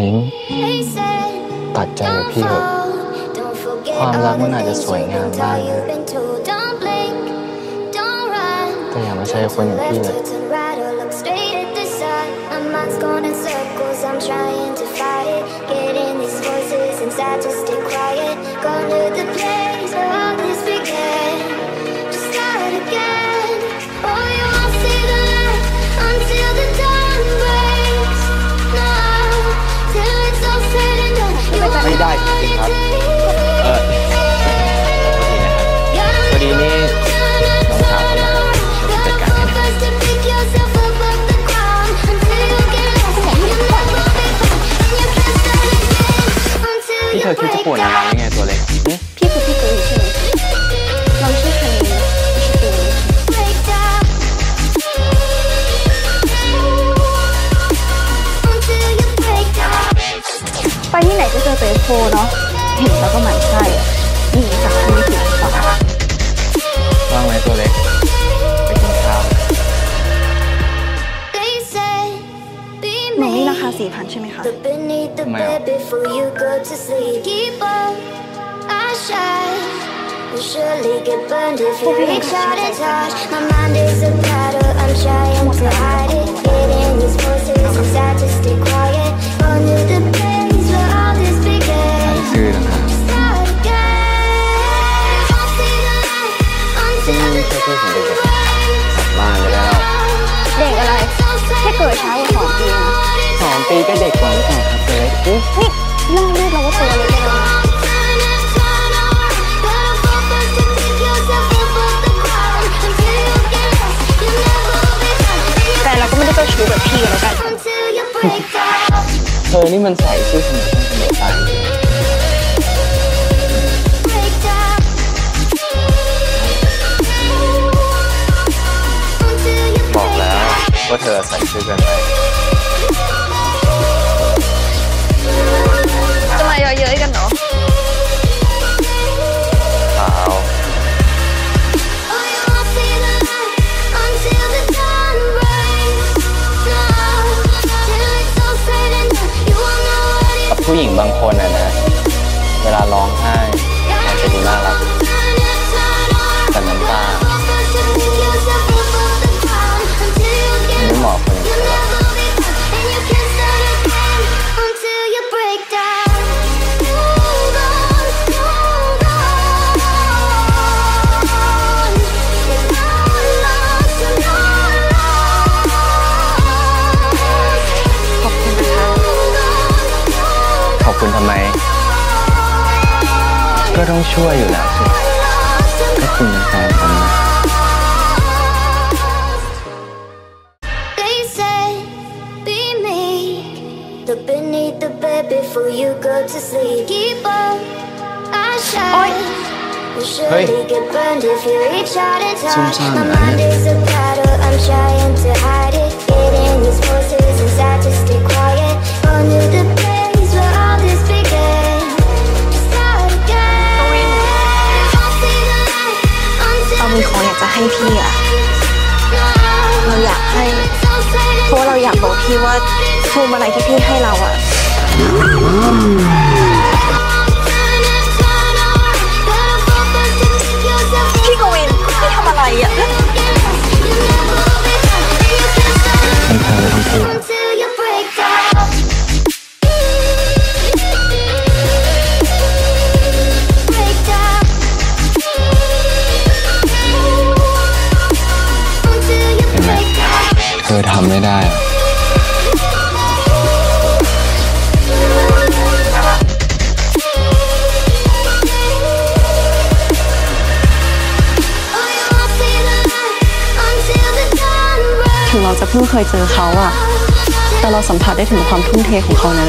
นิ้งตัดใจกับพี่เถอะความรักมันอาจจะสวยงามบ้างนะแต่อย่ามาใช้คนอย่างพี่เลย I'm trying to fight it Getting these voices inside to stay quiet Gone to the ได้จริงครับ เออพอดีนี่น้องสาวเขามาเดี๋ยวผมจัดการให้นะพี่เธอคิดจะป่วนงานยังไงตัวเล็ก ฟเนาะเห็นแล้วก็หมั่นไส้อะนี่จับที่ไม่ถูกหรอกว่างไหมตัวเล็ก ไปกินข้าวหนูนี่ราคาสี่พันใช่ไหมคะ beneath the Mày à? bed before you go to sleep. Keep on, I shine. You surely get burned if you reach out ปีก็เด็กกว่าหรือเปล่าครับตัวเล็กหึนี่เล่าเรียกเราว่าตัวเล็กแล้วนะแต่เราก็ไม่ได้เจ้าชู้แบบพี่แล้วกันเธอนี่มันใส่ชื่อสมอต้นสมอปลายจริงบอกแล้วว่าเธอใส่ชื่อเกินไป ผู้หญิงบางคนอะนะ เวลาร้องไห้อาจจะดูน่ารัก ต้องช่วยอยู่แล้วสิก็คุณเป็นแฟนผมนะ They say, be meek. Look beneath the bed before you go to sleep. Keep on, I shine. You พี่ว่าภูมิอะไรที่พี่ให้เราอะพี่กวินพี่ทำอะไรอะมันเธอทั้งคู่ Until you break down. Break down. Until you เห็นไหมเธอทำไม่ได้ เราจะเพิ่งเคยเจอเขาอะแต่เราสัมผัสได้ถึงความทุ่มเทของเขานะ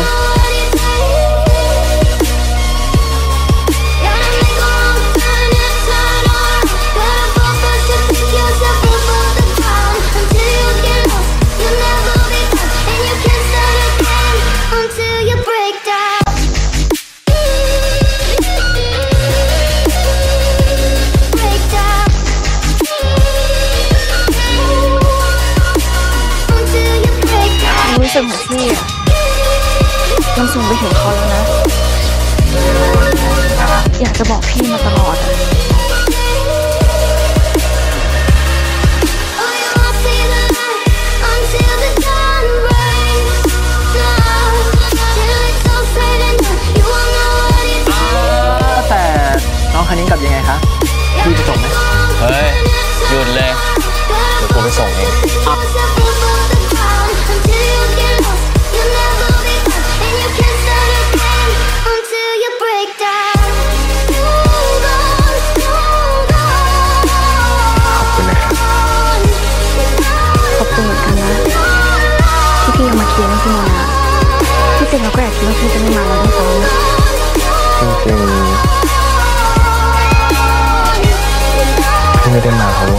Until you break down. รู้สึกของพี่อะมันส่งไปถึงเขาแล้วนะ อยากจะบอกพี่มาตลอด ริงเราก็อยากคิดว่าพี่จะไม่มาแล้วด้วยซ้ำจริงๆพี่ไม่ได้มาเพราะว่า